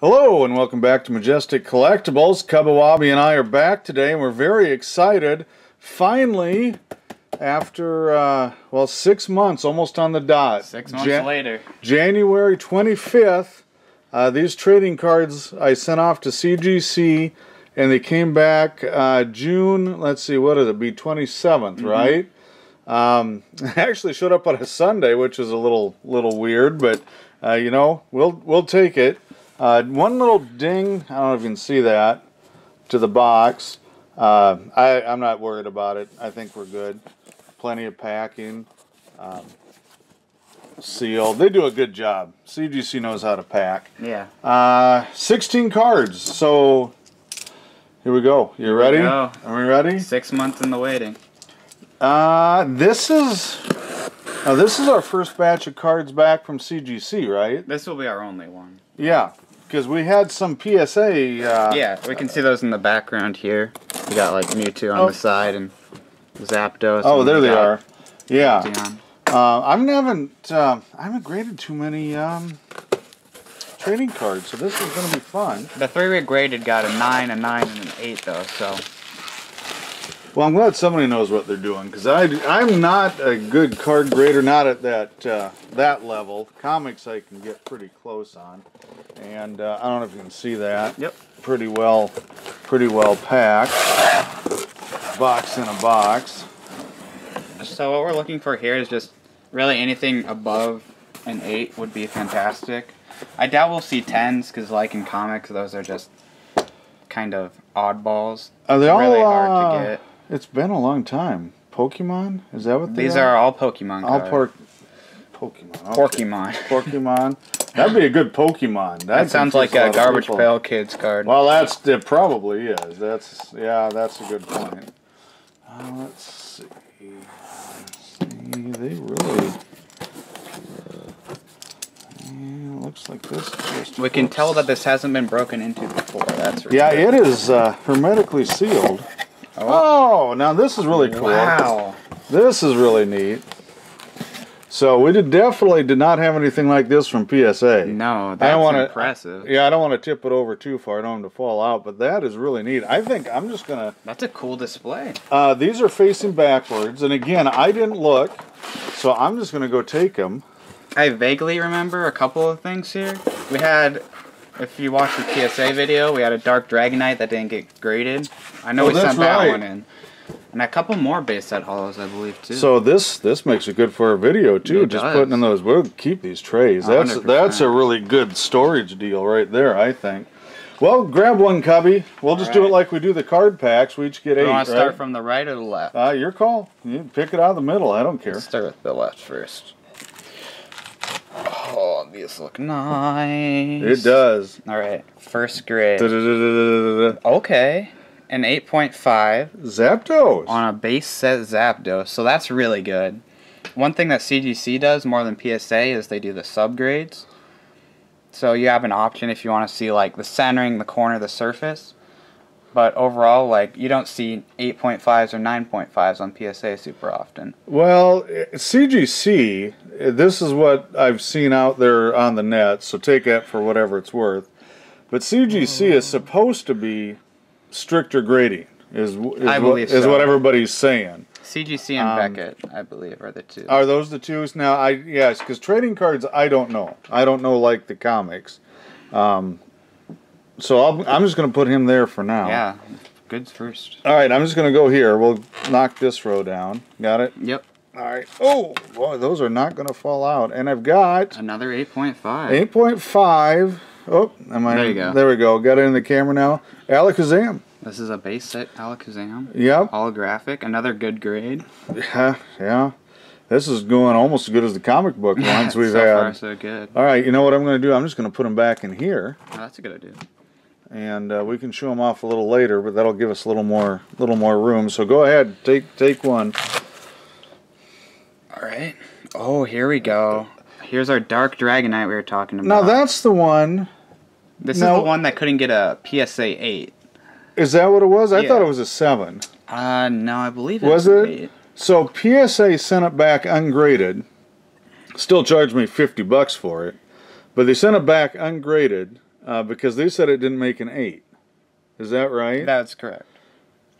Hello and welcome back to Majestic Collectibles. Cubbawabi and I are back today and we're very excited. Finally, after, uh, well, six months, almost on the dot. Six months Jan- later. January 25th, uh, these trading cards I sent off to CGC and they came back uh, June, let's see, what did it be, 27th, right? Um, actually showed up on a Sunday, which is a little little weird, but uh, you know, we'll we'll take it. Uh, one little ding, I don't know if you can see that, to the box. Uh, I, I'm not worried about it. I think we're good. Plenty of packing. Um, sealed. They do a good job. CGC knows how to pack. Yeah. Uh, 16 cards. So here we go. You ready? go. Are we ready? Six months in the waiting. Uh, this is now this is our first batch of cards back from CGC, right? This will be our only one. Yeah, because we had some PSA. Uh, Yeah, we can see those in the background here. We got like Mewtwo on Oh. the side and Zapdos. Oh, there they are. Yeah. Uh, I haven't uh, I haven't graded too many um, trading cards, so this is going to be fun. The three we graded got a nine, a nine, and an eight though. So Well, I'm glad somebody knows what they're doing because I I'm not a good card grader, not at that uh, that level. Comics I can get pretty close on, and uh, I don't know if you can see that. Yep. Pretty well, pretty well packed. Box in a box. So what we're looking for here is just really anything above an eight would be fantastic. I doubt we'll see tens because, like in comics, those are just kind of oddballs. Are they all? really hard uh, to get. It's been a long time. Pokemon? Is that what they These are all Pokemon all pork. Pokemon. okay. Pokemon. Pokemon. That'd be a good Pokemon. That sounds like a garbage pail kids card. Well, that's it. Probably is. That's yeah. That's a good point. Uh, let's see. Let's see. They really. Yeah, looks like this. Just we can tell that this hasn't been broken into before. That's Yeah, it is uh, hermetically sealed. Oh, now this is really cool. Wow. This is really neat. So we did definitely did not have anything like this from PSA. No, that's wanna- impressive. Yeah, I don't want to tip it over too far. I don't want them to fall out, but that is really neat. I think I'm just gonna. That's a cool display. Uh, these are facing backwards, and again, I didn't look, so I'm just gonna go take them. I vaguely remember a couple of things here. We had, if you watch the PSA video, we had a Dark Dragonite that didn't get graded. I know Oh, we sent that right. one in. And a couple more base set hollows, I believe, too. So this this makes it good for a video too. It just does. putting in those. We'll keep these trays. That's 100%. that's a really good storage deal right there. I think. Well, grab one cubby. We'll just do it like we do the card packs. We each get do eight. you want to right? start from the right or the left? Uh, your call. You pick it out of the middle. I don't care. Let's start with the left first. These look nice. It does. All right, first grade. Okay, an 8.5 Zapdos. on a base set Zapdos, so that's really good. One thing that CGC does more than PSA is they do the subgrades. So you have an option if you want to see like the centering, the corner, the surface. But overall, like you don't see 8.5s or 9.5s on PSA super often. Well, CGC. This is what I've seen out there on the net. So take that for whatever it's worth. But CGC is supposed to be stricter grading. Is, is I what, believe is so. what everybody's saying. CGC and Um, Beckett, I believe, are the two. Are those the two? now? I yes, because trading cards, I don't know. I don't know like the comics. Um, so I'll, I'm just going to put him there for now. yeah, goods first. All right, I'm just going to go here. We'll knock this row down. Got it. Yep, All right. Oh boy, those are not going to fall out. And I've got another 8.5. 8.5. Oh, am I? There you go. There we go. Got it in the camera now. Alakazam. This is a base set Alakazam. Yep. Holographic, another good grade. Yeah. Yeah. This is going almost as good as the comic book ones we've so had. far, so good. All right, you know what I'm going to do? I'm just going to put them back in here, Oh, that's a good idea. And uh, we can show them off a little later. But that'll give us a little more, little more room. So go ahead, take take one. All right. Oh, here we go. Here's our Dark Dragonite we were talking about. Now that's the one. this no. is the one that couldn't get a PSA 8. Is that what it was? I Yeah. thought it was a seven. Uh, no, I believe it Was was it? Eight. So PSA sent it back ungraded. Still charged me fifty bucks for it, but they sent it back ungraded. Uh, because they said it didn't make an eight. Is that right? That's correct.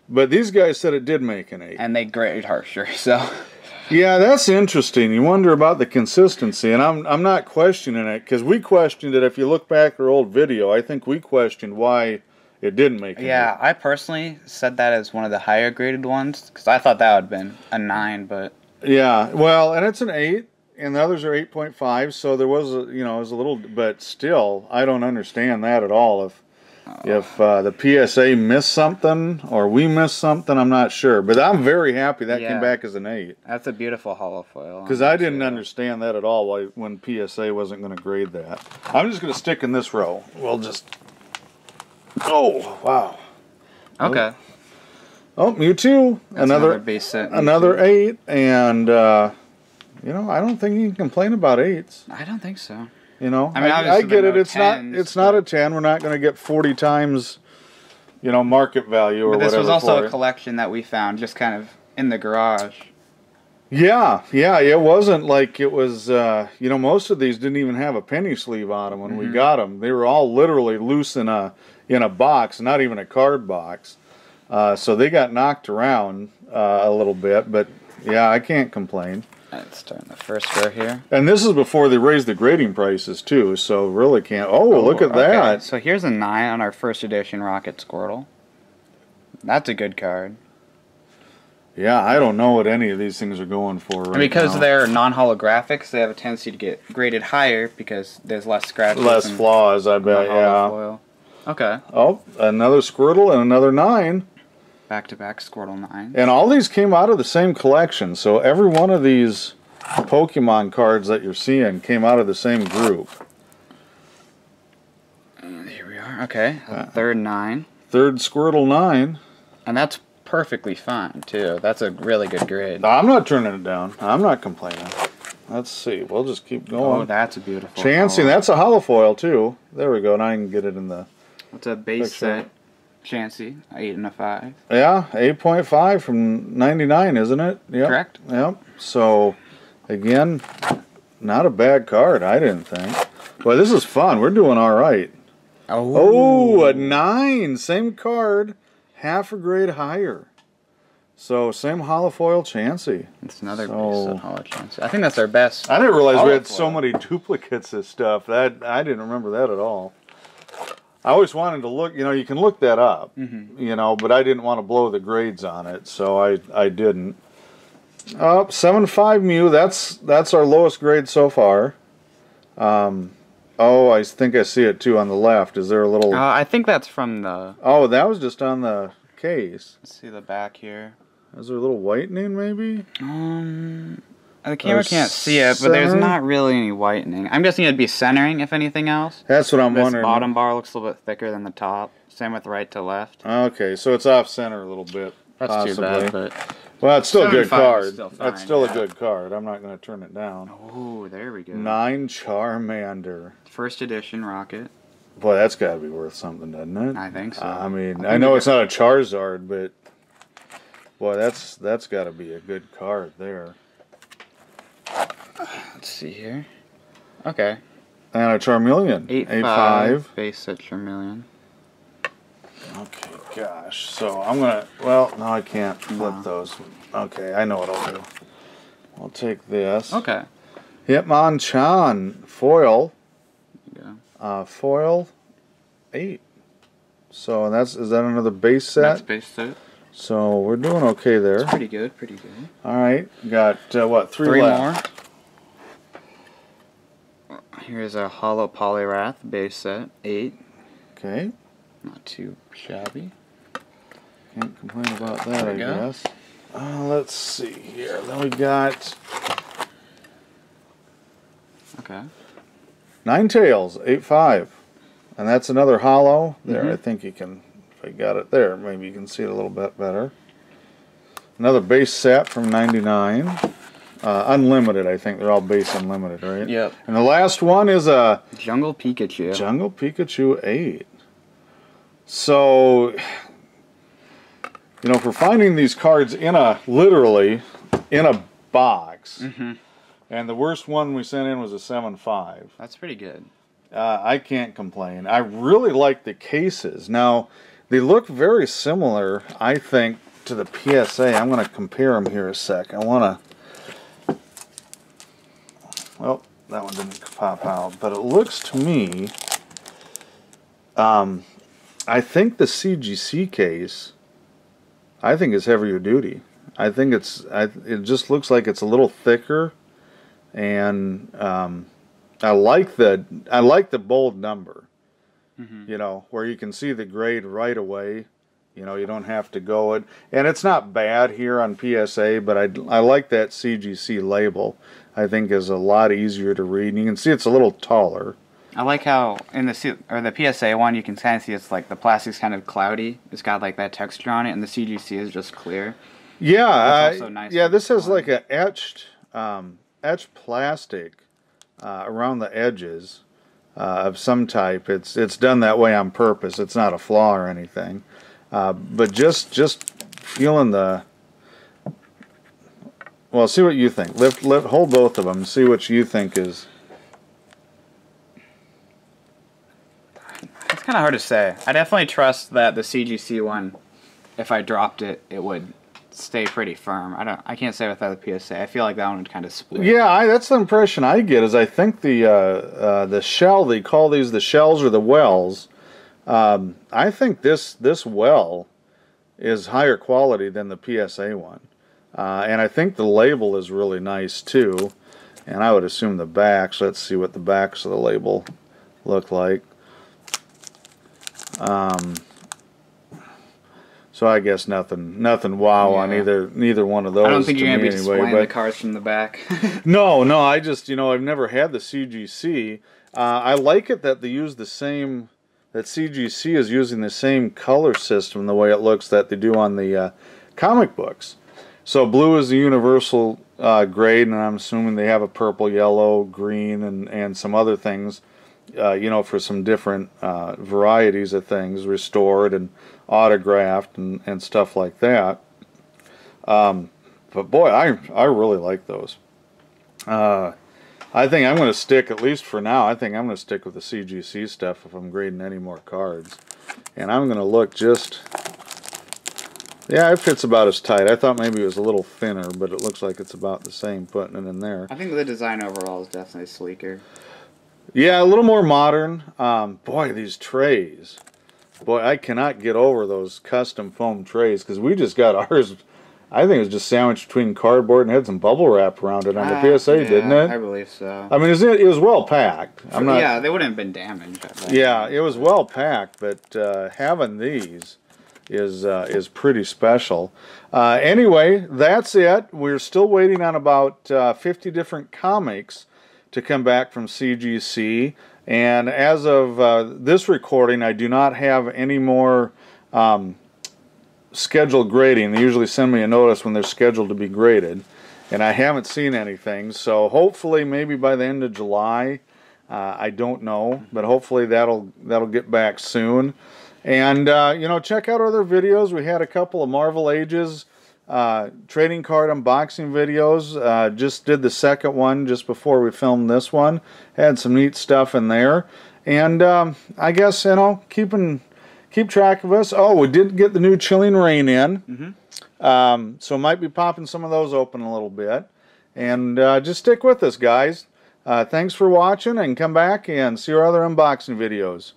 but these guys said it did make an eight. And they graded harsher, so Yeah, that's interesting. You wonder about the consistency, and I'm I'm not questioning it because we questioned it. If you look back at our old video, I think we questioned why it didn't make. an yeah, I personally said that as one of the higher graded ones because I thought that would have been a nine, but. Yeah, well, and it's an eight, and the others are eight point five. So there was a you know it was a little, but still, I don't understand that at all. If if uh, the PSA missed something or we missed something, I'm not sure. But I'm very happy that Yeah. came back as an eight. that's a beautiful hollow foil. Because I didn't understand that at all why, when PSA wasn't going to grade that. I'm just going to stick in this row. We'll just. Oh, wow. Okay, Oh, Mewtwo. That's another base set. another eight. And, uh, you know, I don't think you can complain about eights. I don't think so. You know, I mean, I, obviously get it. It's no not. tens, It's not a ten. We're not going to get forty times, you know, market value or But this was also a it. collection that we found just kind of in the garage. Yeah, yeah, it wasn't like it was. Uh, you know, most of these didn't even have a penny sleeve on them when we Mhm. got them. They were all literally loose in a in a box, not even a card box. Uh, so they got knocked around uh, a little bit, but yeah, I can't complain. Let's start in the first row here. And this is before they raised the grading prices too, so really can't. Oh, oh, look at okay. that! So here's a nine on our first edition Rocket Squirtle. That's a good card. Yeah, I don't know what any of these things are going for right and because now. they're non-holographics, they have a tendency to get graded higher because there's less scratches. less flaws, I bet. Yeah. foil. Okay. Oh, another Squirtle and another nine. Back to back Squirtle nine. And all these came out of the same collection. So every one of these Pokemon cards that you're seeing came out of the same group. And here we are. Okay. Uh, Third nine. Third Squirtle 9. And that's perfectly fine too. That's a really good grade. I'm not turning it down. I'm not complaining. Let's see. We'll just keep going. Oh, that's a beautiful. Chansey, that's a hollow foil too. There we go. Now I can get it in the. It's a base Picture. set. Chansey, a eight and a five. Yeah, 8.5 from 99, isn't it? Yep. Correct. Yep. So, again, not a bad card, I didn't think. Well, this is fun. We're doing all right. Oh. oh, a nine. Same card, half a grade higher. So same holofoil Chansey. It's another So- base set hollow Chansey. I think that's our best. I didn't realize we had so many duplicates of stuff. That I didn't remember that at all. I always wanted to look. You know, you can look that up. Mhm. You know, but I didn't want to blow the grades on it, so I I didn't. Up seven five Mew. That's that's our lowest grade so far. Um, oh, I think I see it too on the left. Is there a little? Uh, I think that's from the. oh, that was just on the case. Let's see the back here. Is there a little whitening maybe? Um, the camera Or can't see it, but there's centering? not really any whitening. I'm guessing it'd be centering, if anything else. That's what I'm this wondering. bottom bar looks a little bit thicker than the top. Same with right to left. Okay, so it's off center a little bit. That's possibly. too bad, but Well, it's still a good 75 card. is still That's fine, still a yeah. good card. I'm not going to turn it down. oh, there we go. Nine Charmander. First edition Rocket. Boy, that's got to be worth something, doesn't it? I think so. I mean, I I, know it's not a Charizard, but boy, that's that's got to be a good card there. Let's see here. Okay, And a Charmeleon. eight, Eight five, five. base set Charmeleon. Okay, gosh. So I'm gonna. Well, no, I can't flip No. those. Okay, I know what I'll do. I'll take this. Okay. Hitmonchan foil. You Uh, foil eight. So that's is that another base go. That's set? base set. So we're doing okay there. Pretty good. Pretty good. All right, got uh, what three, Three left? more. Here's a hollow Poliwrath base set. Eight. Okay, Not too shabby. can't complain about that. There I go. guess. Uh, let's see here. Then we got Okay. Ninetales eight five, and that's another hollow. There, Mhm. I think you can. If I got it there, maybe you can see it a little bit better. Another base set from '99. Uh, unlimited, I think they're all base unlimited, right? Yep. And the last one is a Jungle Pikachu. Jungle Pikachu 8. So, you know, for finding these cards in a, literally, in a box, hmm and the worst one we sent in was a 7.5. That's pretty good. Uh, I can't complain. I really like the cases. Now, they look very similar, I think, to the PSA. I'm going to compare them here a sec. I want to. Well, that one didn't pop out, but it looks to me. Um, I think the CGC case. I think is heavier duty. I think it's. I, it just looks like it's a little thicker, and um, I like the. I like the bold number. Mhm. You know, where you can see the grade right away. You know, you don't have to go it, and it's not bad here on PSA, but I, I like that CGC label. I think is a lot easier to read. And you can see it's a little taller. I like how in the C- or the PSA one you can kind of see it's like the plastic's kind of cloudy. It's got like that texture on it, and the CGC is just clear. Yeah, I- nice yeah. This has like a etched, um, etched plastic uh, around the edges uh, of some type. It's it's done that way on purpose. It's not a flaw or anything. Uh, but just just feeling the. Well, see what you think. Lift, lift, hold both of them. See what you think is. It's kind of hard to say. I definitely trust that the CGC one, if I dropped it, it would stay pretty firm. I don't. I can't say without the PSA. I feel like that one would kind of split. Yeah, I, that's the impression I get. Is I think the uh, uh, the shell they call these the shells or the wells. Um, I think this this well is higher quality than the PSA one, uh, and I think the label is really nice too. And I would assume the backs. Let's see what the backs of the label look like. Um, so I guess nothing nothing wow on either neither one of those. I don't think you're gonna be anyway, displaying but- the cars from the back. no, no, I just, you know, I've never had the CGC. Uh, I like it that they use the same, that CGC is using the same color system, the way it looks that they do on the uh, comic books. So blue is the universal uh, grade, and I'm assuming they have a purple, yellow, green, and, and some other things, uh, you know, for some different uh, varieties of things, restored and autographed and, and stuff like that. Um, but boy, I, I really like those. Uh, I think I'm going to stick, at least for now, I think I'm going to stick with the CGC stuff if I'm grading any more cards. And I'm going to look just. Yeah, it fits about as tight. I thought maybe it was a little thinner, but it looks like it's about the same putting it in there. I think the design overall is definitely sleeker. Yeah, a little more modern. Um, boy, these trays. Boy, I cannot get over those custom foam trays because we just got ours. I think it was just sandwiched between cardboard and had some bubble wrap around it on Ah, the PSA, yeah, didn't it? I believe so. I mean, it was, well packed. I'm not. yeah, they wouldn't have been damaged. Yeah, it was well packed, but uh, having these is uh, is pretty special. Uh, anyway, that's it. We're still waiting on about uh, 50 different comics to come back from CGC, and as of uh, this recording, I do not have any more. Um, scheduled grading they usually send me a notice when they're scheduled to be graded and i haven't seen anything so hopefully maybe by the end of july uh, I don't know, but hopefully that'll that'll get back soon. And uh, you know, check out other videos. We had a couple of Marvel Ages uh, trading card unboxing videos. Uh, just did the second one just before we filmed this one. Had some neat stuff in there, and um, I guess you know, keeping keep track of us. Oh, we did get the new Chilling Reign in, um, so might be popping some of those open a little bit. And uh, just stick with us, guys. Uh, thanks for watching and come back and see our other unboxing videos.